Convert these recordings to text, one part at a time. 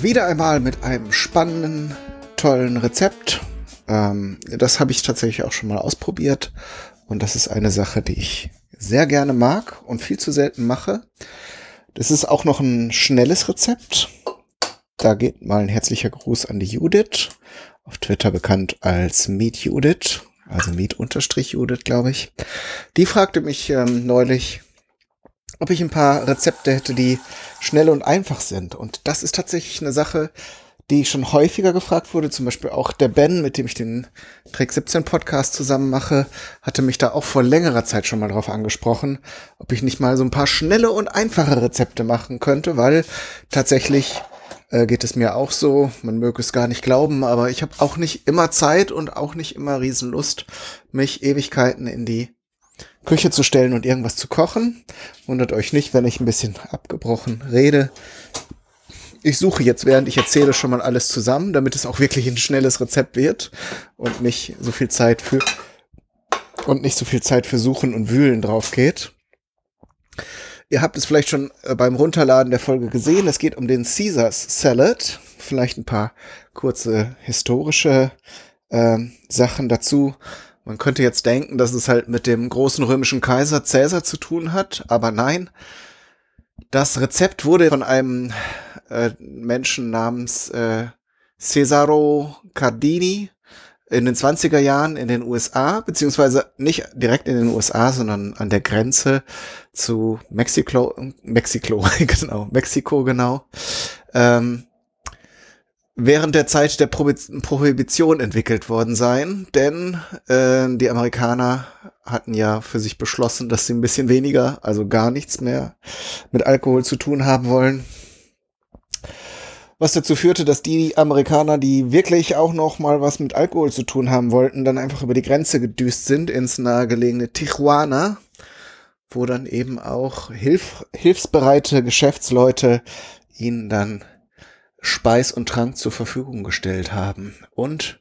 Wieder einmal mit einem spannenden, tollen Rezept. Ähm, das habe ich tatsächlich auch schon mal ausprobiert und das ist eine Sache, die ich sehr gerne mag und viel zu selten mache. Das ist auch noch ein schnelles Rezept. Da geht mal ein herzlicher Gruß an die Judith, auf Twitter bekannt als Meet Judith, also Meet-Judith, glaube ich. Die fragte mich ähm, neulich, ob ich ein paar Rezepte hätte, die schnell und einfach sind. Und das ist tatsächlich eine Sache, die schon häufiger gefragt wurde. Zum Beispiel auch der Ben, mit dem ich den Trick 17 Podcast zusammen mache, hatte mich da auch vor längerer Zeit schon mal drauf angesprochen, ob ich nicht mal so ein paar schnelle und einfache Rezepte machen könnte, weil tatsächlich äh, geht es mir auch so. Man möge es gar nicht glauben, aber ich habe auch nicht immer Zeit und auch nicht immer Riesenlust, mich Ewigkeiten in die Küche zu stellen und irgendwas zu kochen. Wundert euch nicht, wenn ich ein bisschen abgebrochen rede. Ich suche jetzt, während ich erzähle, schon mal alles zusammen, damit es auch wirklich ein schnelles Rezept wird und nicht so viel Zeit für und nicht so viel Zeit für Suchen und Wühlen drauf geht. Ihr habt es vielleicht schon äh, beim Runterladen der Folge gesehen. Es geht um den Caesars Salad. Vielleicht ein paar kurze historische äh, Sachen dazu. Man könnte jetzt denken, dass es halt mit dem großen römischen Kaiser Caesar zu tun hat, aber nein. Das Rezept wurde von einem äh, Menschen namens äh, Cesaro Cardini in den 20er Jahren in den USA, beziehungsweise nicht direkt in den USA, sondern an der Grenze zu Mexiko, Mexiko, genau, Mexiko genau, ähm, während der Zeit der Prohibition entwickelt worden sein, denn äh, die Amerikaner hatten ja für sich beschlossen, dass sie ein bisschen weniger, also gar nichts mehr mit Alkohol zu tun haben wollen. Was dazu führte, dass die Amerikaner, die wirklich auch noch mal was mit Alkohol zu tun haben wollten, dann einfach über die Grenze gedüst sind ins nahegelegene Tijuana, wo dann eben auch hilf hilfsbereite Geschäftsleute ihnen dann Speis und Trank zur Verfügung gestellt haben. Und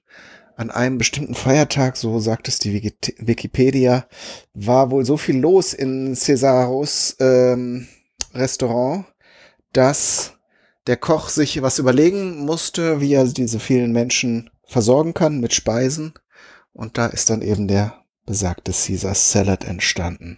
an einem bestimmten Feiertag, so sagt es die Wikipedia, war wohl so viel los in Cesaros ähm, Restaurant, dass der Koch sich was überlegen musste, wie er diese vielen Menschen versorgen kann mit Speisen. Und da ist dann eben der besagte Caesar Salad entstanden.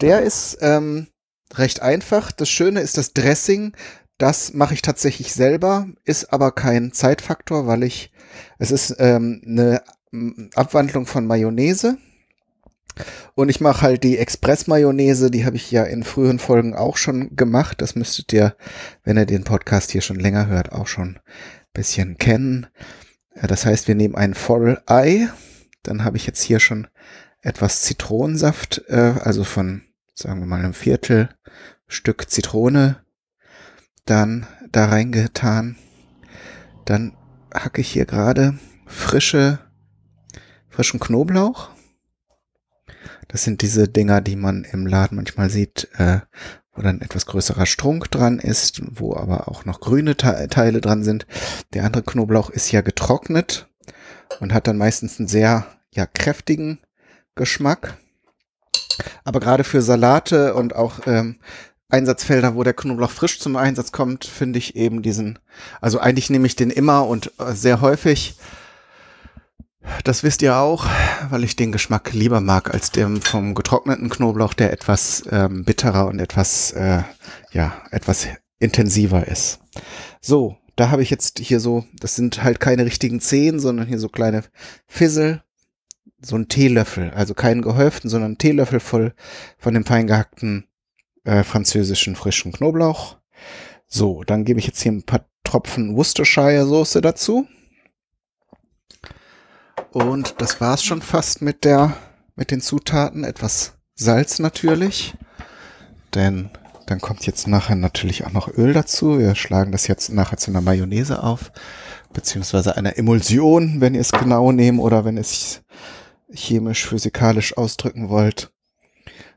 Der ist ähm, recht einfach. Das Schöne ist das Dressing. Das mache ich tatsächlich selber, ist aber kein Zeitfaktor, weil ich, es ist ähm, eine Abwandlung von Mayonnaise. Und ich mache halt die Express-Mayonnaise, die habe ich ja in früheren Folgen auch schon gemacht. Das müsstet ihr, wenn ihr den Podcast hier schon länger hört, auch schon ein bisschen kennen. Das heißt, wir nehmen ein Vollei. Dann habe ich jetzt hier schon etwas Zitronensaft, äh, also von, sagen wir mal, einem Viertel Stück Zitrone dann da reingetan. Dann hacke ich hier gerade frische, frischen Knoblauch. Das sind diese Dinger, die man im Laden manchmal sieht, äh, wo dann etwas größerer Strunk dran ist, wo aber auch noch grüne Te Teile dran sind. Der andere Knoblauch ist ja getrocknet und hat dann meistens einen sehr ja, kräftigen Geschmack. Aber gerade für Salate und auch ähm, Einsatzfelder, wo der Knoblauch frisch zum Einsatz kommt, finde ich eben diesen, also eigentlich nehme ich den immer und äh, sehr häufig. Das wisst ihr auch, weil ich den Geschmack lieber mag als dem vom getrockneten Knoblauch, der etwas ähm, bitterer und etwas, äh, ja, etwas intensiver ist. So, da habe ich jetzt hier so, das sind halt keine richtigen Zehen, sondern hier so kleine Fissel, so ein Teelöffel, also keinen gehäuften, sondern einen Teelöffel voll von dem fein gehackten äh, französischen frischen Knoblauch. So, dann gebe ich jetzt hier ein paar Tropfen Worcestershire Soße dazu. Und das war's schon fast mit der, mit den Zutaten. Etwas Salz natürlich. Denn dann kommt jetzt nachher natürlich auch noch Öl dazu. Wir schlagen das jetzt nachher zu einer Mayonnaise auf. Beziehungsweise einer Emulsion, wenn ihr es genau nehmen oder wenn ihr es chemisch, physikalisch ausdrücken wollt.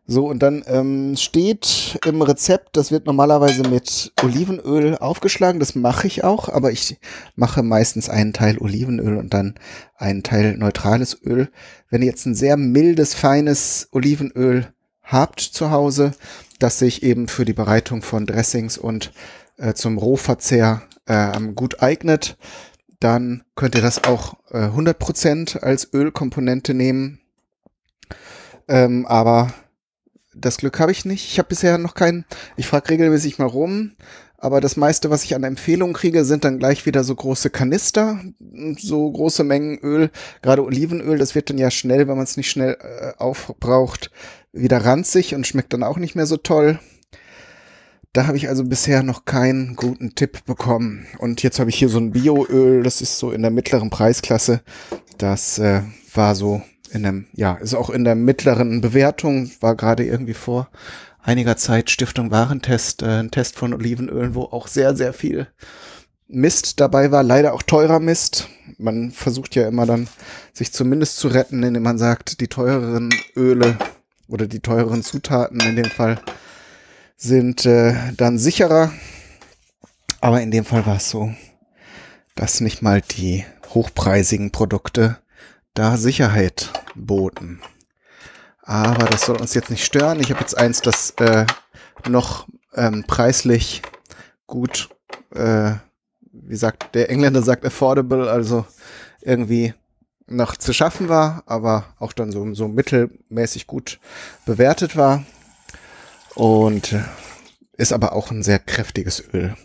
So, und dann ähm, steht im Rezept, das wird normalerweise mit Olivenöl aufgeschlagen. Das mache ich auch, aber ich mache meistens einen Teil Olivenöl und dann einen Teil neutrales Öl. Wenn ihr jetzt ein sehr mildes, feines Olivenöl habt zu Hause, das sich eben für die Bereitung von Dressings und äh, zum Rohverzehr äh, gut eignet, dann könnt ihr das auch äh, 100% als Ölkomponente nehmen. Ähm, aber das Glück habe ich nicht. Ich habe bisher noch keinen. Ich frage regelmäßig mal rum. Aber das meiste, was ich an Empfehlungen kriege, sind dann gleich wieder so große Kanister, so große Mengen Öl. Gerade Olivenöl, das wird dann ja schnell, wenn man es nicht schnell äh, aufbraucht, wieder ranzig und schmeckt dann auch nicht mehr so toll. Da habe ich also bisher noch keinen guten Tipp bekommen. Und jetzt habe ich hier so ein Bioöl, das ist so in der mittleren Preisklasse. Das äh, war so in einem, ja, ist auch in der mittleren Bewertung, war gerade irgendwie vor einiger Zeit Stiftung Warentest, äh, ein Test von Olivenölen, wo auch sehr, sehr viel Mist dabei war, leider auch teurer Mist. Man versucht ja immer dann, sich zumindest zu retten, indem man sagt, die teureren Öle oder die teureren Zutaten in dem Fall sind äh, dann sicherer. Aber in dem Fall war es so, dass nicht mal die hochpreisigen Produkte da Sicherheit boten. Aber das soll uns jetzt nicht stören. Ich habe jetzt eins, das äh, noch ähm, preislich gut, äh, wie sagt der Engländer sagt affordable, also irgendwie noch zu schaffen war, aber auch dann so, so mittelmäßig gut bewertet war. Und äh, ist aber auch ein sehr kräftiges Öl.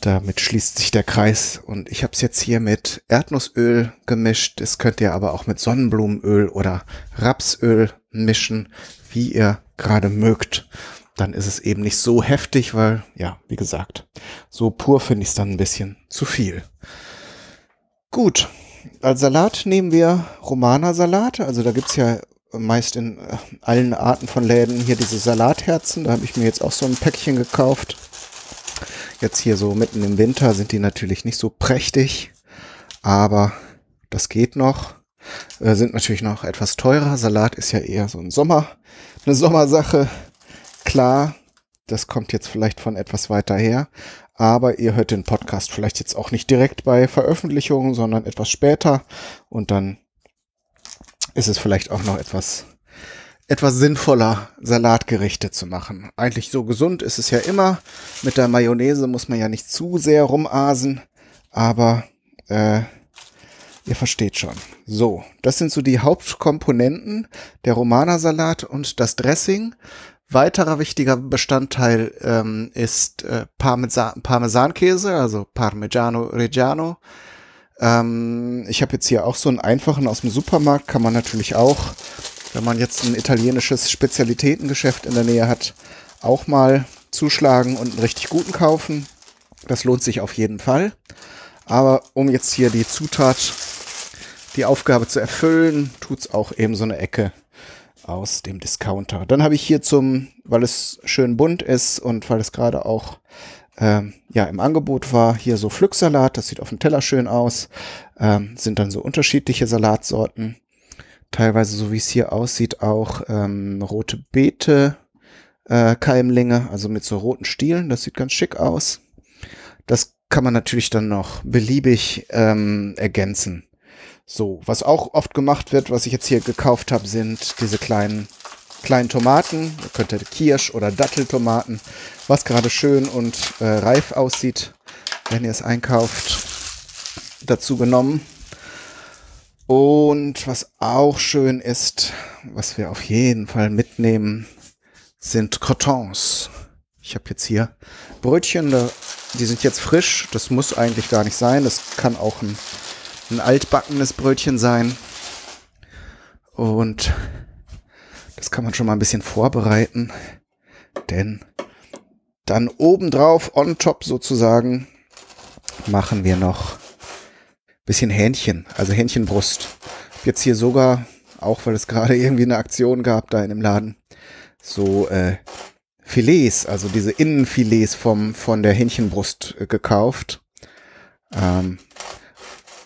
Damit schließt sich der Kreis und ich habe es jetzt hier mit Erdnussöl gemischt. Das könnt ihr aber auch mit Sonnenblumenöl oder Rapsöl mischen, wie ihr gerade mögt. Dann ist es eben nicht so heftig, weil, ja, wie gesagt, so pur finde ich es dann ein bisschen zu viel. Gut, als Salat nehmen wir Romana-Salat. Also da gibt's ja meist in äh, allen Arten von Läden hier diese Salatherzen. Da habe ich mir jetzt auch so ein Päckchen gekauft. Jetzt hier so mitten im Winter sind die natürlich nicht so prächtig, aber das geht noch. Äh, sind natürlich noch etwas teurer. Salat ist ja eher so ein Sommer, eine Sommersache. Klar, das kommt jetzt vielleicht von etwas weiter her, aber ihr hört den Podcast vielleicht jetzt auch nicht direkt bei Veröffentlichung, sondern etwas später und dann ist es vielleicht auch noch etwas etwas sinnvoller Salatgerichte zu machen. Eigentlich so gesund ist es ja immer. Mit der Mayonnaise muss man ja nicht zu sehr rumasen, aber äh, ihr versteht schon. So, das sind so die Hauptkomponenten der Romana-Salat und das Dressing. Weiterer wichtiger Bestandteil ähm, ist äh, Parmesan Parmesankäse, also Parmigiano Reggiano. Ähm, ich habe jetzt hier auch so einen einfachen aus dem Supermarkt, kann man natürlich auch wenn man jetzt ein italienisches Spezialitätengeschäft in der Nähe hat, auch mal zuschlagen und einen richtig guten kaufen. Das lohnt sich auf jeden Fall. Aber um jetzt hier die Zutat, die Aufgabe zu erfüllen, tut's auch eben so eine Ecke aus dem Discounter. Dann habe ich hier zum, weil es schön bunt ist und weil es gerade auch ähm, ja im Angebot war, hier so Pflücksalat. Das sieht auf dem Teller schön aus. Ähm, sind dann so unterschiedliche Salatsorten teilweise, so wie es hier aussieht, auch ähm, rote Beete, äh, Keimlinge, also mit so roten Stielen. Das sieht ganz schick aus. Das kann man natürlich dann noch beliebig ähm, ergänzen. So, was auch oft gemacht wird, was ich jetzt hier gekauft habe, sind diese kleinen kleinen Tomaten. Ihr könnt Kirsch- oder Datteltomaten, was gerade schön und äh, reif aussieht, wenn ihr es einkauft, dazu genommen. Und was auch schön ist, was wir auf jeden Fall mitnehmen, sind Crotons. Ich habe jetzt hier Brötchen, die sind jetzt frisch. Das muss eigentlich gar nicht sein. Das kann auch ein, ein altbackenes Brötchen sein. Und das kann man schon mal ein bisschen vorbereiten. Denn dann obendrauf, on top sozusagen, machen wir noch bisschen Hähnchen, also Hähnchenbrust. Jetzt hier sogar, auch weil es gerade irgendwie eine Aktion gab da in dem Laden, so äh, Filets, also diese Innenfilets vom, von der Hähnchenbrust äh, gekauft. Ähm,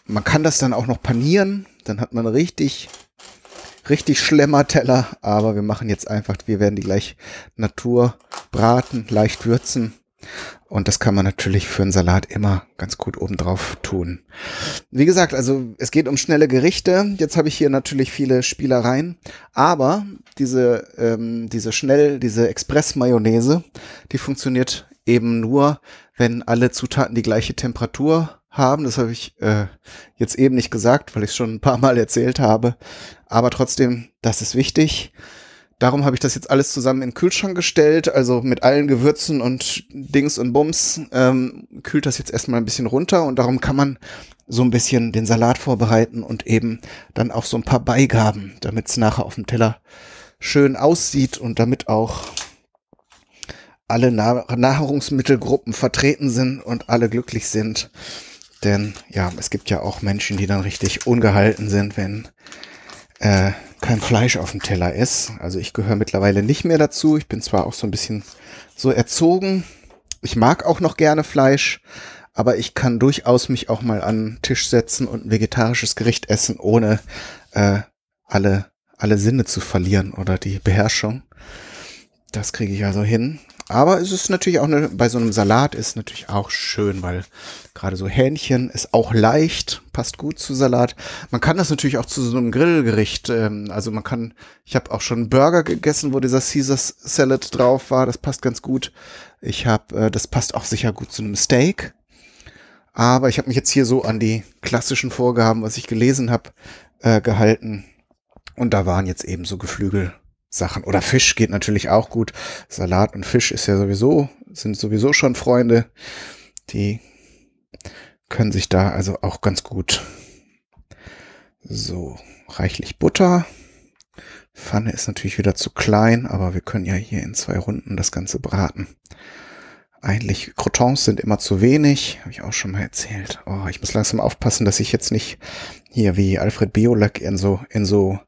man kann das dann auch noch panieren, dann hat man richtig, richtig Schlemmerteller, aber wir machen jetzt einfach, wir werden die gleich Natur braten, leicht würzen Und das kann man natürlich für einen Salat immer ganz gut obendrauf tun. Wie gesagt, also es geht um schnelle Gerichte. Jetzt habe ich hier natürlich viele Spielereien. Aber diese, ähm, diese schnell, diese Express-Mayonnaise, die funktioniert eben nur, wenn alle Zutaten die gleiche Temperatur haben. Das habe ich äh, jetzt eben nicht gesagt, weil ich es schon ein paar Mal erzählt habe. Aber trotzdem, das ist wichtig. Darum habe ich das jetzt alles zusammen in den Kühlschrank gestellt, also mit allen Gewürzen und Dings und Bums ähm, kühlt das jetzt erstmal ein bisschen runter und darum kann man so ein bisschen den Salat vorbereiten und eben dann auch so ein paar Beigaben, damit es nachher auf dem Teller schön aussieht und damit auch alle Nahrungsmittelgruppen vertreten sind und alle glücklich sind. Denn ja, es gibt ja auch Menschen, die dann richtig ungehalten sind, wenn äh, kein Fleisch auf dem Teller ist. Also ich gehöre mittlerweile nicht mehr dazu. Ich bin zwar auch so ein bisschen so erzogen. Ich mag auch noch gerne Fleisch, aber ich kann durchaus mich auch mal an den Tisch setzen und ein vegetarisches Gericht essen, ohne äh, alle, alle Sinne zu verlieren oder die Beherrschung. Das kriege ich also hin. Aber es ist natürlich auch eine, bei so einem Salat ist natürlich auch schön, weil gerade so Hähnchen ist auch leicht, passt gut zu Salat. Man kann das natürlich auch zu so einem Grillgericht, ähm, also man kann, ich habe auch schon Burger gegessen, wo dieser Caesar Salad drauf war, das passt ganz gut. Ich habe, äh, das passt auch sicher gut zu einem Steak. Aber ich habe mich jetzt hier so an die klassischen Vorgaben, was ich gelesen habe, äh, gehalten. Und da waren jetzt eben so Geflügel Sachen. Oder Fisch geht natürlich auch gut. Salat und Fisch ist ja sowieso, sind sowieso schon Freunde. Die können sich da also auch ganz gut. So, reichlich Butter. Pfanne ist natürlich wieder zu klein, aber wir können ja hier in zwei Runden das Ganze braten. Eigentlich, Crotons sind immer zu wenig, habe ich auch schon mal erzählt. Oh, ich muss langsam aufpassen, dass ich jetzt nicht hier wie Alfred Biolek in so, in so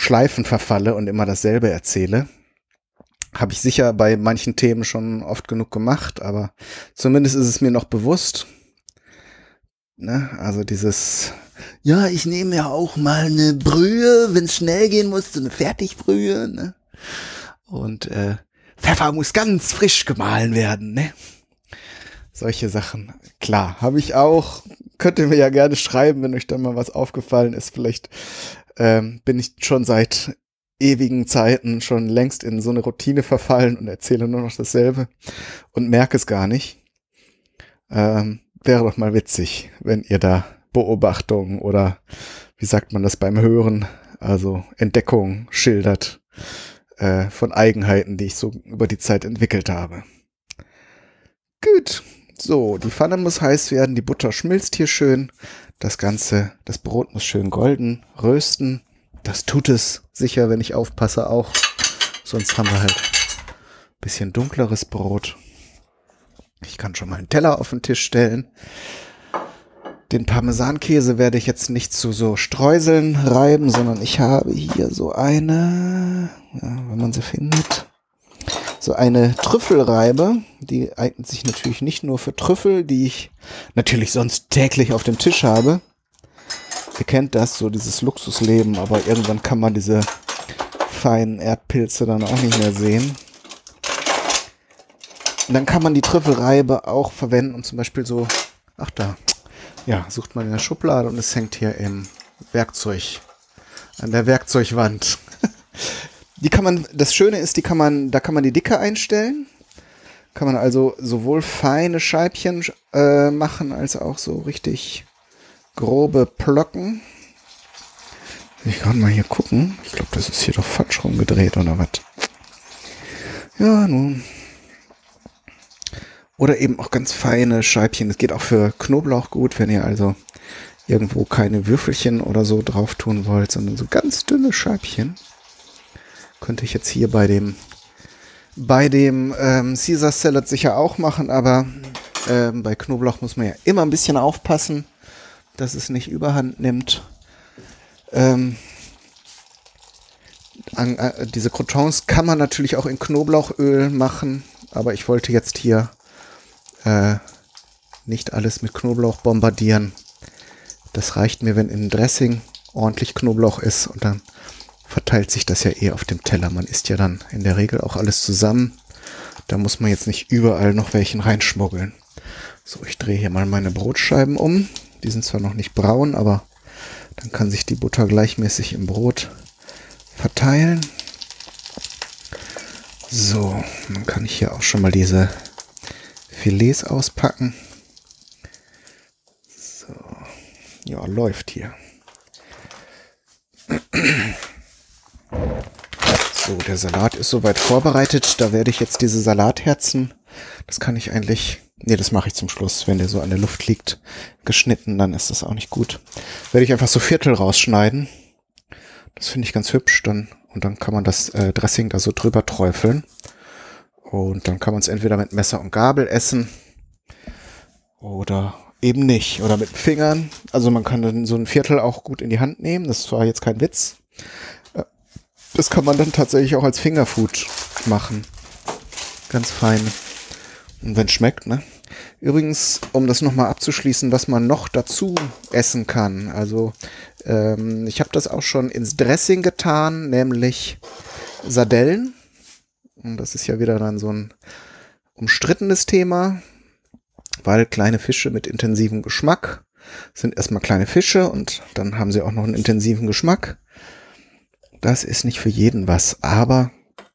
Schleifen verfalle und immer dasselbe erzähle. Habe ich sicher bei manchen Themen schon oft genug gemacht, aber zumindest ist es mir noch bewusst. Ne? Also dieses, ja, ich nehme ja auch mal eine Brühe, wenn es schnell gehen muss, so eine Fertigbrühe. Ne? Und äh, Pfeffer muss ganz frisch gemahlen werden. Ne? Solche Sachen. Klar, habe ich auch. Könnt ihr mir ja gerne schreiben, wenn euch da mal was aufgefallen ist. Vielleicht ähm, bin ich schon seit ewigen Zeiten schon längst in so eine Routine verfallen und erzähle nur noch dasselbe und merke es gar nicht. Ähm, wäre doch mal witzig, wenn ihr da Beobachtungen oder wie sagt man das beim Hören, also Entdeckungen schildert äh, von Eigenheiten, die ich so über die Zeit entwickelt habe. Gut, so, die Pfanne muss heiß werden, die Butter schmilzt hier schön. Das Ganze, das Brot muss schön golden rösten. Das tut es sicher, wenn ich aufpasse auch. Sonst haben wir halt ein bisschen dunkleres Brot. Ich kann schon mal einen Teller auf den Tisch stellen. Den Parmesankäse werde ich jetzt nicht zu so Streuseln reiben, sondern ich habe hier so eine, ja, wenn man sie findet, so eine Trüffelreibe. Die eignet sich natürlich nicht nur für Trüffel, die ich natürlich sonst täglich auf dem Tisch habe. Ihr kennt das, so dieses Luxusleben, aber irgendwann kann man diese feinen Erdpilze dann auch nicht mehr sehen. Und dann kann man die Trüffelreibe auch verwenden und zum Beispiel so, ach da, ja, sucht man in der Schublade und es hängt hier im Werkzeug, an der Werkzeugwand. Die kann man, das Schöne ist, die kann man, da kann man die Dicke einstellen. Kann man also sowohl feine Scheibchen äh, machen, als auch so richtig grobe Plocken. Ich kann mal hier gucken. Ich glaube, das ist hier doch falsch rumgedreht oder was. Ja, nun. Oder eben auch ganz feine Scheibchen. Das geht auch für Knoblauch gut, wenn ihr also irgendwo keine Würfelchen oder so drauf tun wollt, sondern so ganz dünne Scheibchen. Könnte ich jetzt hier bei dem bei dem ähm, Caesar Salad sicher auch machen, aber ähm, bei Knoblauch muss man ja immer ein bisschen aufpassen, dass es nicht überhand nimmt. Ähm, an, äh, diese Crotons kann man natürlich auch in Knoblauchöl machen, aber ich wollte jetzt hier äh, nicht alles mit Knoblauch bombardieren. Das reicht mir, wenn in Dressing ordentlich Knoblauch ist und dann verteilt sich das ja eh auf dem Teller. Man isst ja dann in der Regel auch alles zusammen Da muss man jetzt nicht überall noch welchen reinschmuggeln. So, ich drehe hier mal meine Brotscheiben um. Die sind zwar noch nicht braun, aber dann kann sich die Butter gleichmäßig im Brot verteilen. So, dann kann ich hier auch schon mal diese Filets auspacken. So, ja, läuft hier. So, der Salat ist soweit vorbereitet. Da werde ich jetzt diese Salatherzen, das kann ich eigentlich, nee, das mache ich zum Schluss, wenn der so an der Luft liegt, geschnitten, dann ist das auch nicht gut. Werde ich einfach so Viertel rausschneiden. Das finde ich ganz hübsch, dann, und dann kann man das äh, Dressing da so drüber träufeln. Und dann kann man es entweder mit Messer und Gabel essen oder eben nicht. Oder mit Fingern. Also man kann dann so ein Viertel auch gut in die Hand nehmen. Das war jetzt kein Witz. Das kann man dann tatsächlich auch als Fingerfood machen. Ganz fein. Und wenn schmeckt, ne? Übrigens, um das nochmal abzuschließen, was man noch dazu essen kann. Also ähm, ich habe das auch schon ins Dressing getan, nämlich Sardellen. Und das ist ja wieder dann so ein umstrittenes Thema weil kleine Fische mit intensivem Geschmack sind erstmal kleine Fische und dann haben sie auch noch einen intensiven Geschmack. Das ist nicht für jeden was, aber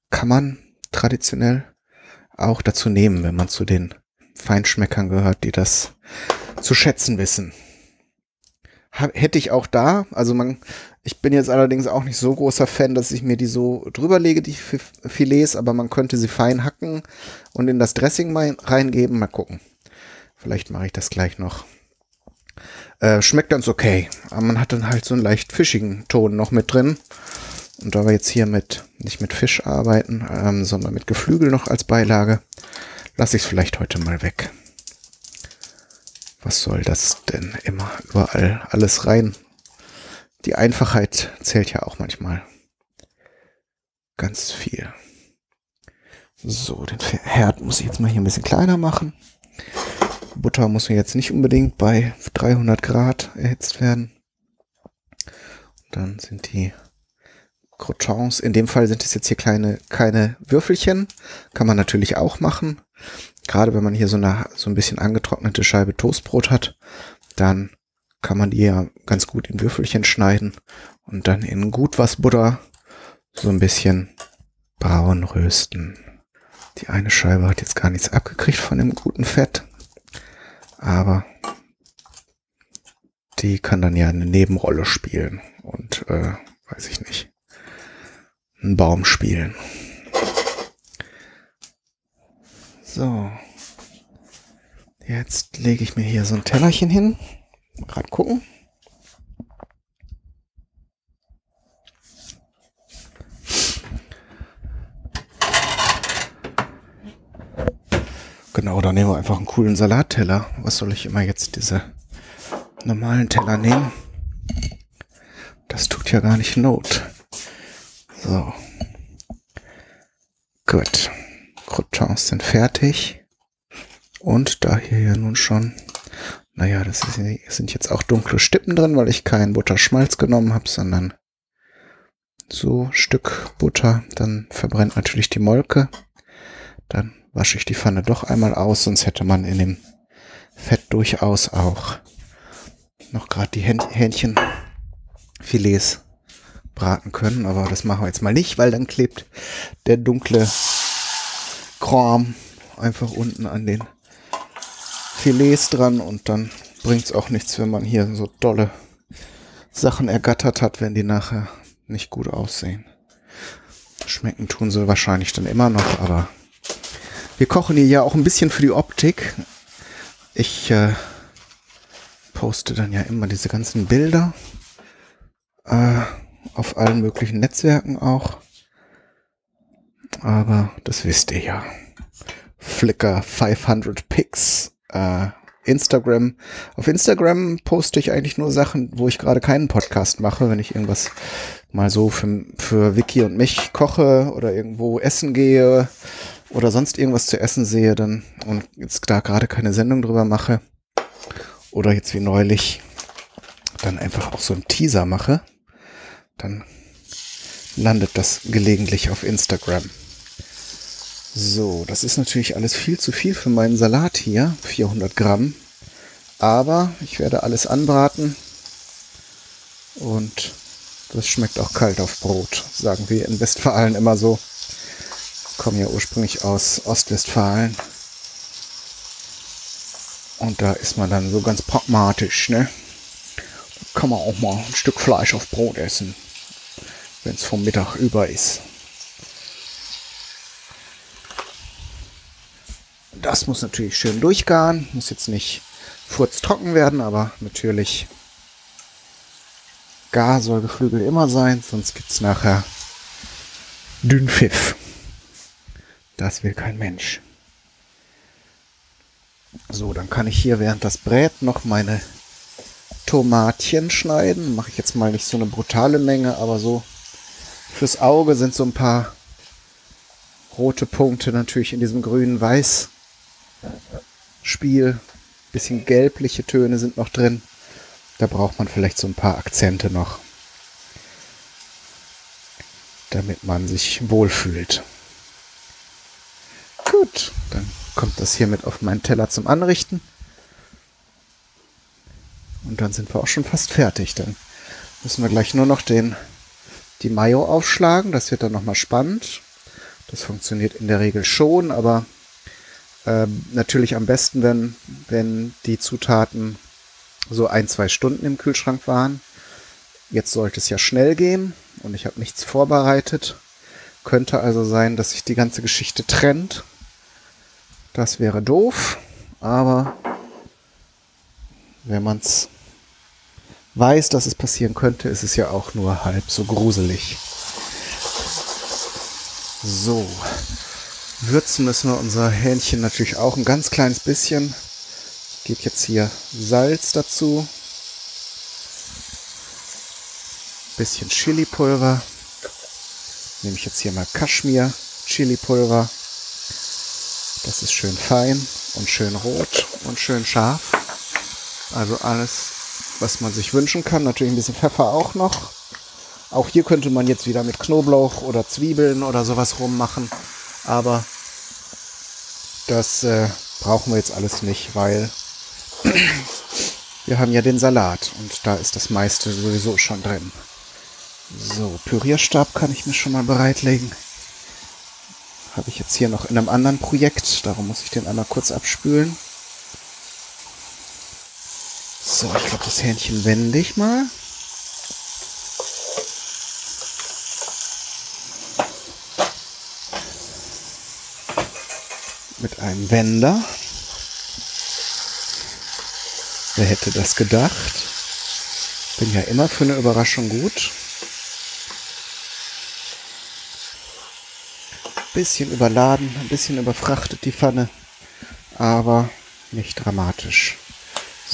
kann man traditionell auch dazu nehmen, wenn man zu den Feinschmeckern gehört, die das zu schätzen wissen. Hätte ich auch da, also man, ich bin jetzt allerdings auch nicht so großer Fan, dass ich mir die so drüber lege, die Filets, aber man könnte sie fein hacken und in das Dressing reingeben, mal gucken. Vielleicht mache ich das gleich noch. Äh, schmeckt ganz okay. Aber man hat dann halt so einen leicht fischigen Ton noch mit drin. Und da wir jetzt hier mit, nicht mit Fisch arbeiten, ähm, sondern mit Geflügel noch als Beilage, lasse ich es vielleicht heute mal weg. Was soll das denn immer überall alles rein? Die Einfachheit zählt ja auch manchmal. Ganz viel. So, den Herd muss ich jetzt mal hier ein bisschen kleiner machen. Butter muss jetzt nicht unbedingt bei 300 Grad erhitzt werden. dann sind die Croutons, in dem Fall sind es jetzt hier kleine, keine Würfelchen. Kann man natürlich auch machen. Gerade wenn man hier so eine, so ein bisschen angetrocknete Scheibe Toastbrot hat, dann kann man die ja ganz gut in Würfelchen schneiden und dann in gut was Butter so ein bisschen braun rösten. Die eine Scheibe hat jetzt gar nichts abgekriegt von dem guten Fett. Aber die kann dann ja eine Nebenrolle spielen und äh, weiß ich nicht, einen Baum spielen. So. Jetzt lege ich mir hier so ein Tellerchen hin. Gerade gucken. Genau, dann nehmen wir einfach einen coolen Salatteller. Was soll ich immer jetzt diese normalen Teller nehmen? Das tut ja gar nicht Not. So. Gut. Croutons sind fertig. Und da hier ja nun schon, naja, das ist, sind jetzt auch dunkle Stippen drin, weil ich keinen Butterschmalz genommen habe, sondern so Stück Butter. Dann verbrennt natürlich die Molke. Dann wasche ich die Pfanne doch einmal aus, sonst hätte man in dem Fett durchaus auch noch gerade die Hähnchenfilets braten können. Aber das machen wir jetzt mal nicht, weil dann klebt der dunkle Kram einfach unten an den Filets dran und dann bringt es auch nichts, wenn man hier so dolle Sachen ergattert hat, wenn die nachher nicht gut aussehen. Schmecken tun sie wahrscheinlich dann immer noch, aber wir kochen hier ja auch ein bisschen für die Optik. Ich äh, poste dann ja immer diese ganzen Bilder äh, auf allen möglichen Netzwerken auch. Aber das wisst ihr ja. Flickr 500 Pics, äh, Instagram. Auf Instagram poste ich eigentlich nur Sachen, wo ich gerade keinen Podcast mache, wenn ich irgendwas mal so für, für Vicky und mich koche oder irgendwo essen gehe oder sonst irgendwas zu essen sehe dann und jetzt da gerade keine Sendung drüber mache oder jetzt wie neulich dann einfach auch so einen Teaser mache, dann landet das gelegentlich auf Instagram. So, das ist natürlich alles viel zu viel für meinen Salat hier. 400 Gramm. Aber ich werde alles anbraten. Und das schmeckt auch kalt auf Brot, sagen wir in Westfalen immer so. Ich komme ja ursprünglich aus Ostwestfalen. Und da ist man dann so ganz pragmatisch, ne? Da kann man auch mal ein Stück Fleisch auf Brot essen, wenn es vom Mittag über ist. Das muss natürlich schön durchgaren. Muss jetzt nicht furztrocken werden, aber natürlich gar soll Geflügel immer sein, sonst gibt es nachher Dünnpfiff. Das will kein Mensch. So, dann kann ich hier während das brät noch meine Tomatchen schneiden. Mache ich jetzt mal nicht so eine brutale Menge, aber so fürs Auge sind so ein paar rote Punkte natürlich in diesem grünen Weiß Spiel. Bisschen gelbliche Töne sind noch drin. Da braucht man vielleicht so ein paar Akzente noch, damit man sich wohlfühlt. Gut, dann kommt das hier mit auf meinen Teller zum Anrichten. Und dann sind wir auch schon fast fertig. Dann müssen wir gleich nur noch den, die Mayo aufschlagen. Das wird dann nochmal spannend. Das funktioniert in der Regel schon, aber ähm, natürlich am besten, wenn, wenn die Zutaten so ein, zwei Stunden im Kühlschrank waren. Jetzt sollte es ja schnell gehen und ich habe nichts vorbereitet. Könnte also sein, dass sich die ganze Geschichte trennt. Das wäre doof, aber wenn man es weiß, dass es passieren könnte, ist es ja auch nur halb so gruselig. So, Würzen müssen wir unser Hähnchen natürlich auch ein ganz kleines bisschen. Ich gebe jetzt hier Salz dazu. Bisschen Chili-Pulver. Nehme ich jetzt hier mal Kaschmir-Chili-Pulver. Das ist schön fein und schön rot und schön scharf. Also alles, was man sich wünschen kann. Natürlich ein bisschen Pfeffer auch noch. Auch hier könnte man jetzt wieder mit Knoblauch oder Zwiebeln oder sowas rummachen. Aber das äh, brauchen wir jetzt alles nicht, weil wir haben ja den Salat und da ist das meiste sowieso schon drin. So, Pürierstab kann ich mir schon mal bereitlegen. Habe ich jetzt hier noch in einem anderen Projekt, darum muss ich den einmal kurz abspülen. So, ich glaube, das Hähnchen wende ich mal. mit einem Wender. Wer hätte das gedacht? Bin ja immer für eine Überraschung gut. Bisschen überladen, ein bisschen überfrachtet die Pfanne, aber nicht dramatisch.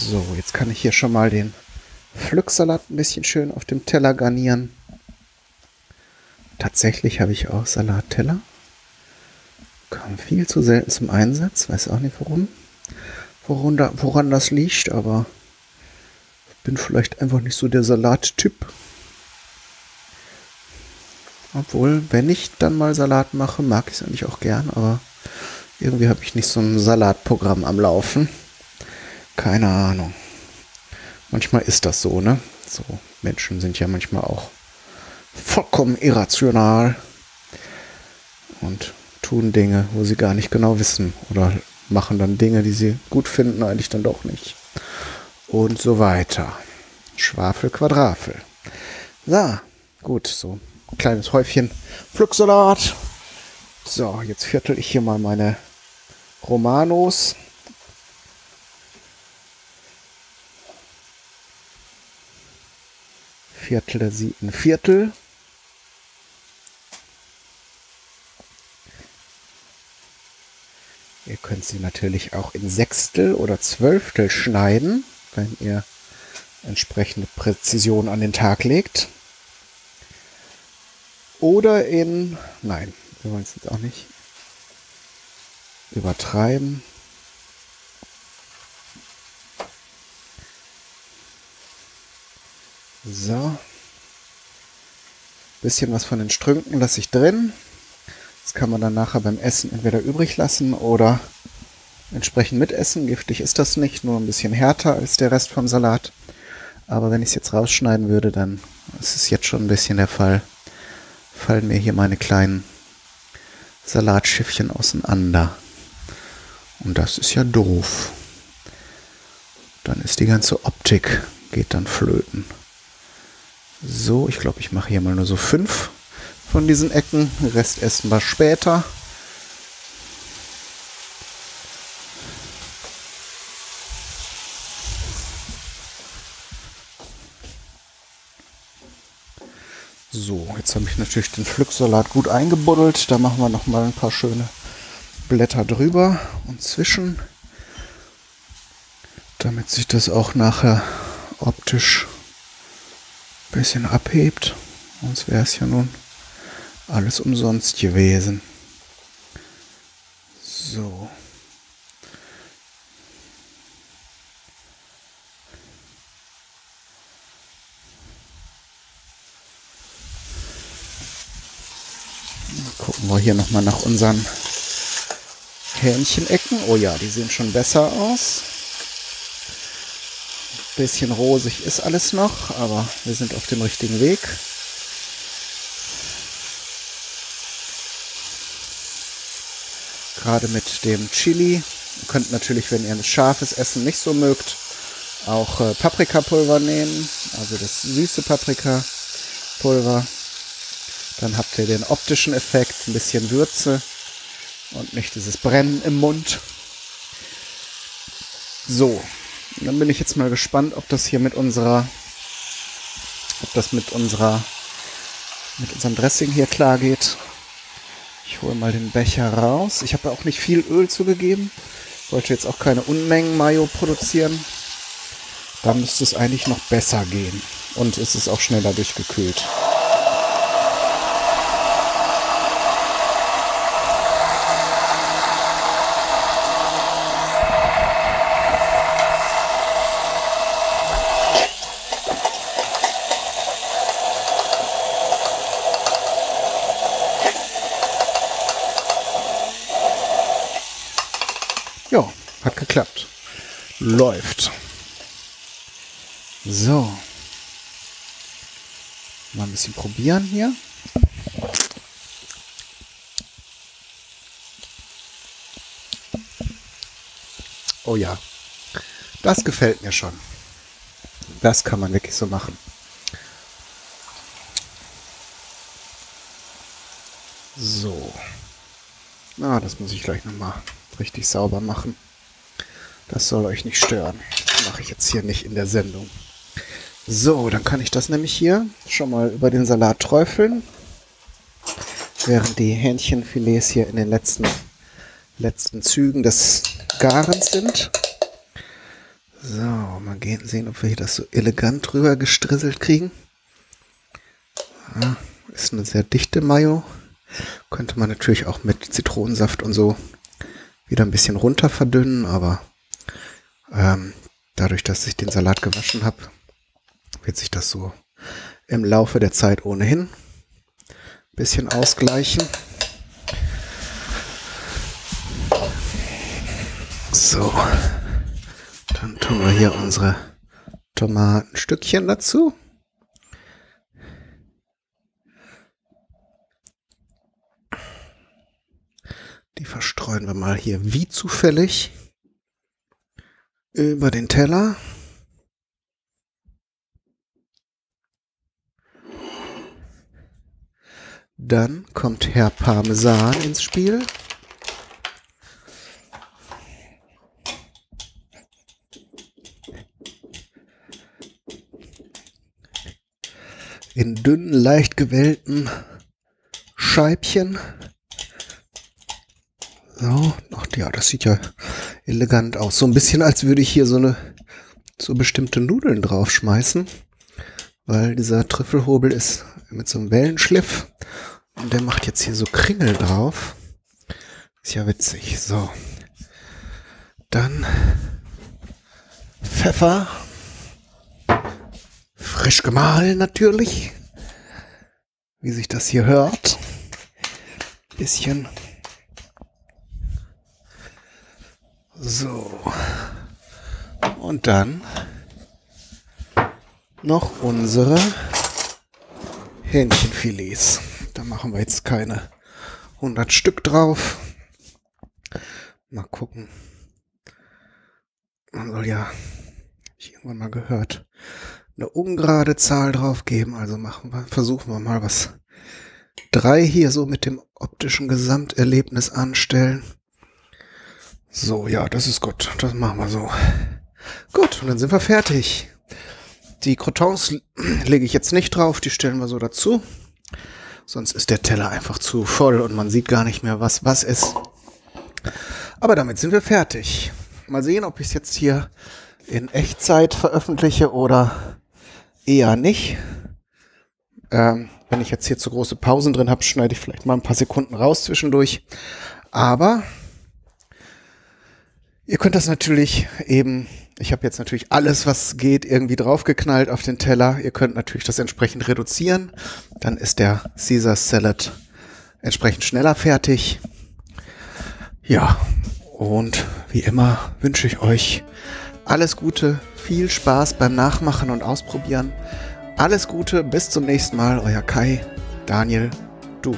So, jetzt kann ich hier schon mal den Pflücksalat ein bisschen schön auf dem Teller garnieren. Tatsächlich habe ich auch Salatteller. Kam viel zu selten zum Einsatz. Weiß auch nicht warum. Woran, da, woran das liegt, aber ich bin vielleicht einfach nicht so der Salattyp. Obwohl, wenn ich dann mal Salat mache, mag ich es eigentlich auch gern, aber irgendwie habe ich nicht so ein Salatprogramm am Laufen. Keine Ahnung. Manchmal ist das so, ne? So, Menschen sind ja manchmal auch vollkommen irrational. Und tun Dinge, wo sie gar nicht genau wissen oder machen dann Dinge, die sie gut finden, eigentlich dann doch nicht. Und so weiter. Schwafel, Quadrafel. So, gut, so ein kleines Häufchen Pflücksalat. So, jetzt viertel ich hier mal meine Romanos. Viertel sie ein Viertel. Ihr könnt sie natürlich auch in Sechstel oder Zwölftel schneiden, wenn ihr entsprechende Präzision an den Tag legt. Oder in, nein, wir wollen es jetzt auch nicht übertreiben. So. Bisschen was von den Strünken lasse ich drin. Das kann man dann nachher beim Essen entweder übrig lassen oder entsprechend mitessen. Giftig ist das nicht, nur ein bisschen härter als der Rest vom Salat. Aber wenn ich es jetzt rausschneiden würde, dann ist es jetzt schon ein bisschen der Fall. Fallen mir hier meine kleinen Salatschiffchen auseinander. Und das ist ja doof. Dann ist die ganze Optik, geht dann flöten. So, ich glaube, ich mache hier mal nur so fünf von diesen Ecken. Rest essen wir später. So, jetzt habe ich natürlich den Pflücksalat gut eingebuddelt. Da machen wir noch mal ein paar schöne Blätter drüber und zwischen, damit sich das auch nachher optisch bisschen abhebt. Sonst wäre es ja nun alles umsonst gewesen. So. Gucken wir hier nochmal nach unseren Hähnchenecken. Oh ja, die sehen schon besser aus. Bisschen rosig ist alles noch, aber wir sind auf dem richtigen Weg. Gerade mit dem Chili. Ihr könnt natürlich, wenn ihr ein scharfes Essen nicht so mögt, auch äh, Paprikapulver nehmen. Also das süße Paprikapulver. Dann habt ihr den optischen Effekt, ein bisschen Würze und nicht dieses Brennen im Mund. So, dann bin ich jetzt mal gespannt, ob das hier mit unserer, ob das mit unserer, mit unserem Dressing hier klar geht. Ich hole mal den Becher raus. Ich habe auch nicht viel Öl zugegeben. Wollte jetzt auch keine Unmengen Mayo produzieren. Da müsste es eigentlich noch besser gehen. Und es ist auch schneller durchgekühlt. Ja, hat geklappt. Läuft. So. Mal ein bisschen probieren hier. Oh ja. Das gefällt mir schon. Das kann man wirklich so machen. So. Ah, das muss ich gleich nochmal richtig sauber machen. Das soll euch nicht stören. Mache ich jetzt hier nicht in der Sendung. So, dann kann ich das nämlich hier schon mal über den Salat träufeln. Während die Hähnchenfilets hier in den letzten, letzten Zügen des Garens sind. So, mal gehen sehen, ob wir hier das so elegant drüber gestrisselt kriegen. Ja, ist eine sehr dichte Mayo. Könnte man natürlich auch mit Zitronensaft und so wieder ein bisschen runter verdünnen, aber ähm, dadurch, dass ich den Salat gewaschen habe, wird sich das so im Laufe der Zeit ohnehin ein bisschen ausgleichen. So, dann tun wir hier unsere Tomatenstückchen dazu. Die verstreuen wir mal hier wie zufällig über den Teller. Dann kommt Herr Parmesan ins Spiel. In dünnen, leicht gewellten Scheibchen. So, ach ja, das sieht ja elegant aus. So ein bisschen, als würde ich hier so eine so bestimmte Nudeln draufschmeißen. Weil dieser Trüffelhobel ist mit so einem Wellenschliff. Und der macht jetzt hier so Kringel drauf. Ist ja witzig. So. Dann Pfeffer. Frisch gemahlen natürlich. Wie sich das hier hört. bisschen. So. Und dann noch unsere Hähnchenfilets. Da machen wir jetzt keine 100 Stück drauf. Mal gucken. Man soll ja, ich irgendwann mal gehört, eine ungerade Zahl drauf geben. Also machen wir, versuchen wir mal was. Drei hier so mit dem optischen Gesamterlebnis anstellen. So, ja, das ist gut. Das machen wir so. Gut, und dann sind wir fertig. Die Crotons lege ich jetzt nicht drauf, die stellen wir so dazu. Sonst ist der Teller einfach zu voll und man sieht gar nicht mehr, was was ist. Aber damit sind wir fertig. Mal sehen, ob ich es jetzt hier in Echtzeit veröffentliche oder eher nicht. Ähm, wenn ich jetzt hier zu große Pausen drin habe, schneide ich vielleicht mal ein paar Sekunden raus zwischendurch. Aber ihr könnt das natürlich eben ich habe jetzt natürlich alles, was geht, irgendwie draufgeknallt auf den Teller. Ihr könnt natürlich das entsprechend reduzieren. Dann ist der Caesar Salad entsprechend schneller fertig. Ja, und wie immer wünsche ich euch alles Gute, viel Spaß beim Nachmachen und Ausprobieren. Alles Gute, bis zum nächsten Mal, euer Kai, Daniel, du.